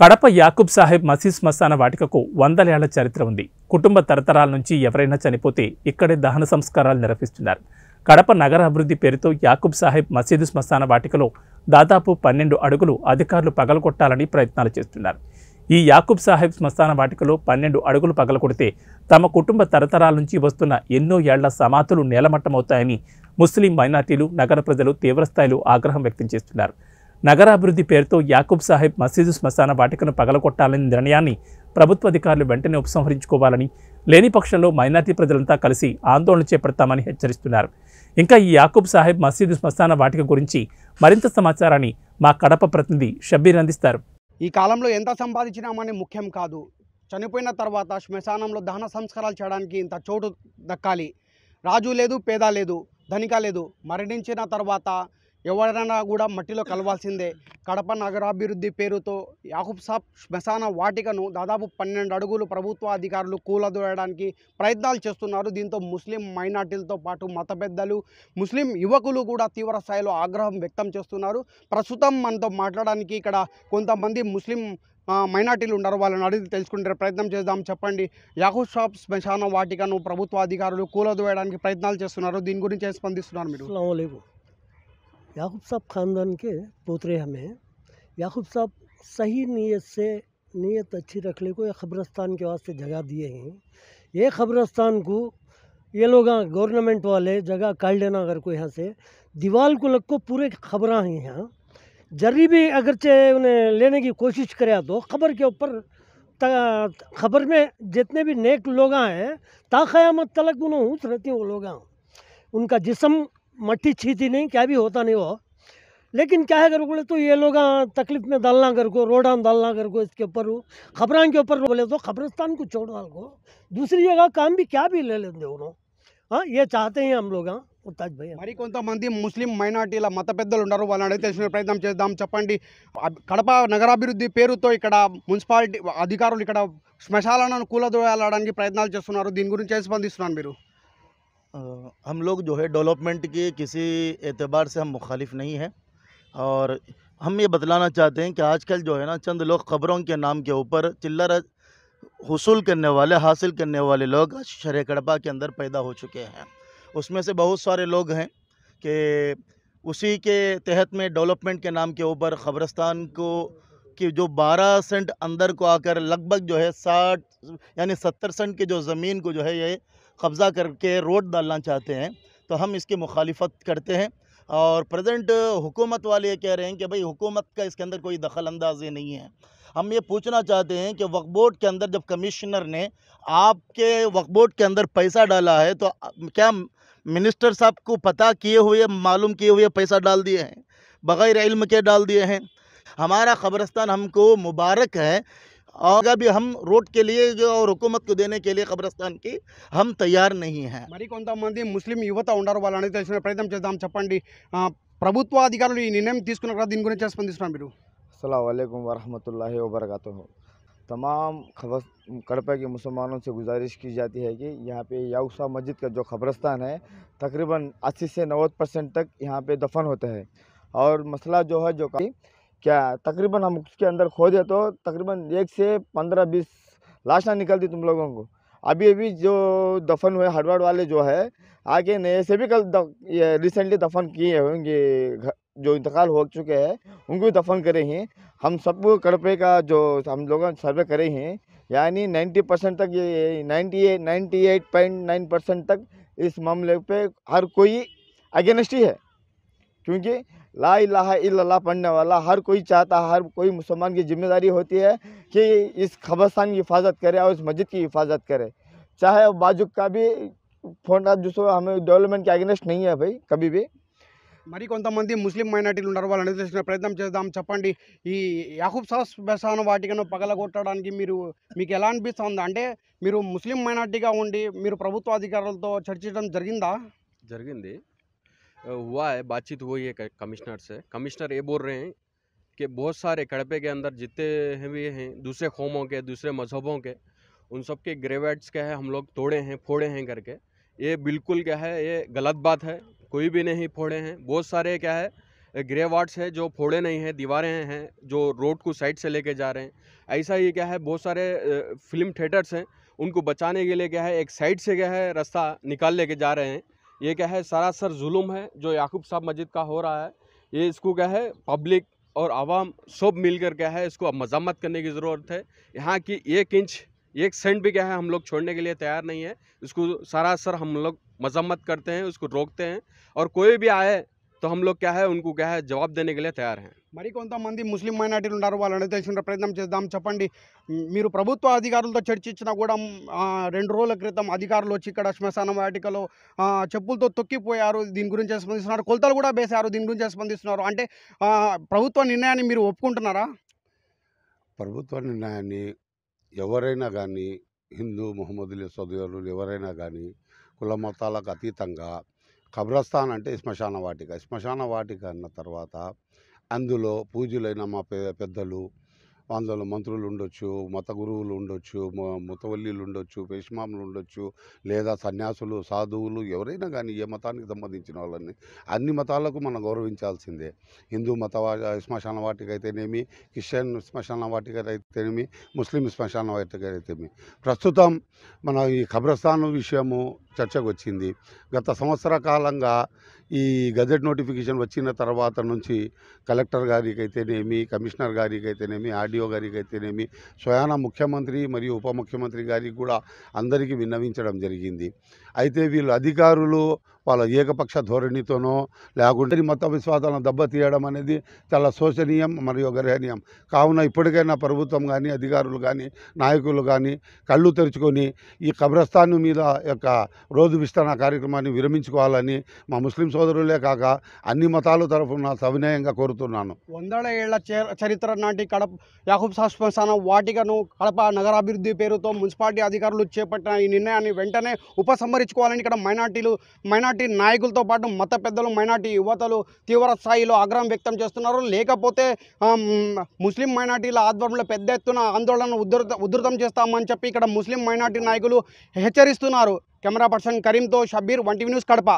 కడప యాకూబ్ సాహెబ్ మసీద్ శ్మశాన వాటికకు వందలేళ్ళ చరిత్ర ఉంది. కుటుంబ తరతరాల నుంచి ఎవరైనా చనిపోతే ఇక్కడే దహన సంస్కారాలు నిర్వహిస్తున్నారు. కడప నగర అభివృద్ధి పేరుతో యాకూబ్ సాహెబ్ మసీదు శ్మశాన వాటికలో దాదాపు పన్నెండు అడుగులు అధికారులు పగలగొట్టాలని ప్రయత్నాలు చేస్తున్నారు. ఈ యాకూబ్ సాహెబ్ శ్మశాన వాటికలో పన్నెండు అడుగులు పగలకొడితే తమ కుటుంబ తరతరాల నుంచి వస్తున్న ఎన్నో ఏళ్ళ సమాధులు నేలమట్టమవుతాయని ముస్లిం మైనార్టీలు నగర ప్రజలు తీవ్రస్థాయిలో ఆగ్రహం వ్యక్తం చేస్తున్నారు. నగరాభివృద్ధి పేరుతో యాకూబ్ సాహెబ్ మసీదు శ్మశాన వాటికను పగలగొట్టాలని నిర్ణయాన్ని ప్రభుత్వ అధికారులు వెంటనే ఉపసంహరించుకోవాలని లేని పక్షంలో మైనార్టీ ప్రజలంతా కలిసి ఆందోళన చేపడతామని హెచ్చరిస్తున్నారు. ఇంకా ఈ యాకూబ్ సాహెబ్ మసీదు శ్మశాన వాటిక గురించి మరింత సమాచారాన్ని మా కడప ప్రతినిధి షబ్బీర్ అందిస్తారు. ఈ కాలంలో ఎంత సంపాదించినామని ముఖ్యం కాదు. చనిపోయిన తర్వాత శ్మశానంలో దహన సంస్కారాలు చేయడానికి ఇంత చోటు దక్కాలి. రాజు లేదు పేద లేదు ధనిక లేదు. మరణించిన తర్వాత ఎవరైనా కూడా మట్టిలో కలవాల్సిందే. కడప నగరాభివృద్ధి పేరుతో యాహూబ్ సాబ్ శ్మశాన వాటికను దాదాపు పన్నెండు అడుగులు ప్రభుత్వ అధికారులు కూలదోయడానికి ప్రయత్నాలు చేస్తున్నారు. దీంతో ముస్లిం మైనార్టీలతో పాటు మత పెద్దలు ముస్లిం యువకులు కూడా తీవ్ర స్థాయిలో ఆగ్రహం వ్యక్తం చేస్తున్నారు. ప్రస్తుతం మనతో మాట్లాడడానికి ఇక్కడ కొంతమంది ముస్లిం మైనార్టీలు ఉన్నారు. వాళ్ళని అడిగి తెలుసుకుంటే ప్రయత్నం చేద్దాం. చెప్పండి. యాహూ షాప్ శ్మశాన వాటికను ప్రభుత్వ అధికారులు కూలదోయడానికి ప్రయత్నాలు చేస్తున్నారు. దీని గురించి స్పందిస్తున్నారు మీరు. याकूब साहब ख़ानदान के पोतरे हमें। याकूब साहब सही नीयत से, नीयत अच्छी रखने को ये खबरस्तान के वास्ते जगह दिए हैं। ये खबरस्तान को, ये लोग गवर्नमेंट वाले, जगह काट लेना अगर कोई यहाँ से। दीवार को लग को पूरे खबर हैं यहाँ। जरी भी अगरचे उन्हें लेने की कोशिश करे तो खबर के ऊपर खबर में जितने भी नेक लोग हैं ताक़यामत तलक उन्हें ऊँच रहती हैं वो लोग उनका जिसम मट्टी छीती नहीं क्या भी होता नहीं वो लेकिन क्या है कर बोले तो ये लोग हाँ, तकलीफ में डालना कर को रोडा में डालना कर को इसके ऊपर वो खबरान के ऊपर बोले तो खबरस्तान को छोड़ डाल को दूसरी जगह काम भी क्या भी ले लेते उन्होंने हाँ ये चाहते हैं हम लोग हाँ मुताज भैया మరి కొంతమంది ముస్లిం మైనార్టీల మత పెద్దలు ఉన్నారు వాళ్ళని అడిగి తెలుసుకునే ప్రయత్నం చేద్దాం చెప్పండి అబ్- కడప నగరాభివృద్ధి పేరుతో ఇక్కడ మున్సిపాలిటీ అధికారులు ఇక్కడ శ్మశాలను కూలదోయాలడానికి ప్రయత్నాలు చేస్తున్నారు దీని గురించి ఏం స్పందిస్తున్నారు మీరు अ, हम लोग जो है डेवलपमेंट के किसी एतबार से हम मुखालिफ नहीं हैं और हम ये बतलाना चाहते हैं कि आजकल जो है ना चंद लोग खबरों के नाम के ऊपर चिल्लर हसूल करने वाले, हासिल करने वाले लोग शरह के अंदर पैदा हो चुके हैं। उसमें से बहुत सारे लोग हैं कि उसी के तहत में डेवलपमेंट के नाम के ऊपर खबरस्तान को कि जो 12 सेंट अंदर को आकर लगभग जो है साठ, यानी सत्तर सेंट की जो ज़मीन को जो है ये कब्ज़ा करके रोड डालना चाहते हैं तो हम इसकी मुखालफत करते हैं। और प्रेजेंट हुकूमत वाले ये कह रहे हैं कि भाई हुकूमत का इसके अंदर कोई दखल अंदाजी नहीं है। हम ये पूछना चाहते हैं कि वक्फ बोर्ड के अंदर जब कमिश्नर ने आपके वक्फ बोर्ड के अंदर पैसा डाला है तो क्या मिनिस्टर साहब को पता किए हुए, मालूम किए हुए पैसा डाल दिए हैं? बग़ैर इल्म के डाल दिए हैं। हमारा खबरस्तान हमको मुबारक है और अभी हम रोड के लिए जो और हुकूमत को देने के लिए कब्रस्तान की हम तैयार नहीं हैं మరి కొంతమంది ముస్లిం యువత ఉన్నారు వాళ్ళని అడిగి తెలుసుకునే ప్రయత్నం చేద్దాం చెప్పండి ఆ, ప్రభుత్వ అధికారులు ఈ నిర్ణయం తీసుకున్నారు కదా దీని గురించి ఏం స్పందిస్తున్నారు మీరు अल्लाम वरहमतुल्लाहि वबरकातुहू तमाम खबर कड़पा के मुसलमानों से गुजारिश की जाती है कि यहाँ पे याउसा मस्जिद का जो खबरस्तान है तकरीबन 80 से 90 परसेंट तक यहाँ पे दफन होते हैं और मसला जो है जो का क्या तकरीबन हम उसके अंदर खोदे तो तकरीबन एक से पंद्रह बीस लाशें निकलती तुम लोगों को। अभी अभी जो दफन हुए, हड़बड़ वाले जो है, आगे नए से भी कल ये रिसेंटली दफन किए होंगे जो इंतकाल हो चुके हैं, उनको भी दफन करे हैं। हम सब कड़पे का जो हम लोग सर्वे करे हैं, यानी 90 परसेंट तक ये 98 ninety eight point nine percent तक इस मामले पे हर कोई अगेंस्ट ही है। क्योंकि ला इलाहा इल्लल्लाह पढ़ने वाला हर कोई चाहता है हर कोई मुसलमान की जिम्मेदारी होती है कि इस खबरस्तान की हिफाजत करे और इस मस्जिद की हिफाजत करे चाहे वो बाजू का भी फोन जिसको हमें डेवलपमेंट के अगेंस्ट नहीं है भाई कभी भी మరి కొంతమంది ముస్లిం మైనార్టీలు ఉన్నారు వాళ్ళని అడిగి తెలుసుకునే ప్రయత్నం చేద్దాం చెప్పండి ఈ యాకూబ్ సాహ్ శ్మశాన వాటికను పగలగొట్టడానికి మీరు మీకు ఎలా అనిపిస్తుంది అంటే మీరు ముస్లిం మైనార్టీగా ఉండి మీరు ప్రభుత్వ అధికారులతో చర్చించడం జరిగిందా జరిగింది अ, हुआ है, बातचीत हुई है कमिश्नर से। कमिश्नर ये बोल रहे हैं कि बहुत सारे कड़पे के अंदर जितने भी हैं, दूसरे कौमों के, दूसरे मज़हबों के, उन सब के ग्रेवेट्स क्या है, हम लोग तोड़े हैं, फोड़े हैं करके ये बिल्कुल क्या है, ये गलत बात है, कोई भी नहीं फोड़े हैं। बहुत सारे क्या है ग्रे वार्ड्स है जो फोड़े नहीं हैं, दीवारें हैं, जो रोड को साइड से लेके जा रहे हैं। ऐसा ही क्या है, बहुत सारे फ़िल्म थिएटर्स हैं, उनको बचाने के लिए क्या है, एक साइड से क्या है, रास्ता निकाल लेके जा रहे हैं। ये क्या है सरासर जुल्म है जो याकूब साहब मस्जिद का हो रहा है। ये इसको क्या है, पब्लिक और आवाम सब मिलकर क्या है, इसको अब मजम्मत करने की ज़रूरत है। यहाँ की एक इंच, एक सेंट भी क्या है, हम लोग छोड़ने के लिए तैयार नहीं है। इसको सरासर हम लोग मजम्मत करते हैं उसको रोकते हैं। और कोई भी आए तो हम लोग क्या है उनको क्या है जवाब देने के लिए तैयार हैं మరి కొంతమంది ముస్లిం మైనార్టీలు ఉన్నారు వాళ్ళని తెలుసుకునే ప్రయత్నం చేద్దాం చెప్పండి మ్, మీరు ప్రభుత్వ అధికారులతో చర్చించినా కూడా మ్, ఆ, రెండు రోజుల క్రితం అధికారులు వచ్చి ఇక్కడ శ్మశాన వాటికలో ఆ, చెప్పులతో తొక్కిపోయారు దీని గురించి స్పందిస్తున్నారు కొలతలు కూడా వేశారు దీని గురించి స్పందిస్తున్నారు అంటే ఆ, ప్రభుత్వ నిర్ణయాన్ని మీరు ఒప్పుకుంటున్నారా ప్రభుత్వ నిర్ణయాన్ని ఎవరైనా కానీ హిందూ ముహమ్మదులు సోదరులు ఎవరైనా కానీ కుల మతాలకు అతీతంగా కబ్రస్థాన్ అంటే శ్మశాన వాటిక. శ్మశాన వాటిక అన్న తర్వాత అందులో పూజలైన మా పెద్దలు అందులో మంత్రులు ఉండొచ్చు మత గురువులు ఉండొచ్చు మ- ముతవల్లీలు ఉండొచ్చు పేష్మాములు ఉండొచ్చు లేదా సన్యాసులు సాధువులు ఎవరైనా కానీ ఏ మతానికి సంబంధించిన వాళ్ళని అన్ని మతాలకు మనం గౌరవించాల్సిందే. హిందూ మత శ్మశాన వాటిక అయితేనేమి క్రిస్టియన్ శ్మశాన వాటిక అయితేనేమి ముస్లిం శ్మశాన వాటిక అయితేనేమి ప్రస్తుతం మన ఈ ఖబ్రస్థాన్ విషయము చర్చకు వచ్చింది గత సంవత్సర కాలంగా ఈ గజెట్ నోటిఫికేషన్ వచ్చిన తర్వాత నుంచి కలెక్టర్ గారికి అయితేనేమి కమిషనర్ గారికి అయితేనేమి ఆర్డీఓ గారికి అయితేనేమి స్వయాన ముఖ్యమంత్రి మరియు ఉప ముఖ్యమంత్రి గారికి కూడా అందరికీ విన్నవించడం జరిగింది. అయితే వీళ్ళు అధికారులు వాళ్ళ ఏకపక్ష ధోరణితోనో లేకుంటే మత విశ్వాసాలను దెబ్బతీయడం అనేది చాలా శోచనీయం మరియు గర్హనీయం కావున ఇప్పటికైనా ప్రభుత్వం కానీ అధికారులు కానీ నాయకులు కానీ కళ్ళు తెరుచుకొని ఈ కబ్రస్థాన్ మీద యొక్క రోజు విస్తరణ కార్యక్రమాన్ని విరమించుకోవాలని మా ముస్లిం సోదరులే కాక అన్ని మతాల తరఫున సవినయంగా కోరుతున్నాను. వందల ఏళ్ళ చరిత్ర నాటి కడప యాహూబ్ సాహ్ వాటికను కడప నగరాభివృద్ధి పేరుతో మున్సిపాలిటీ అధికారులు చేపట్టిన ఈ నిర్ణయాన్ని వెంటనే ఉపసంహరించుకోవాలని ఇక్కడ మైనార్టీలు మైనార్టీ నాయకులతో పాటు మత పెద్దలు మైనార్టీ యువతలు తీవ్ర స్థాయిలో ఆగ్రహం వ్యక్తం చేస్తున్నారు. లేకపోతే ముస్లిం మైనార్టీల ఆధ్వర్యంలో పెద్ద ఎత్తున ఆందోళన ఉధృత ఉధృతం చేస్తామని చెప్పి ఇక్కడ ముస్లిం మైనార్టీ నాయకులు హెచ్చరిస్తున్నారు. కెమెరా పర్సన్ కరీంతో షబీర్ వంటి న్యూస్ కడప.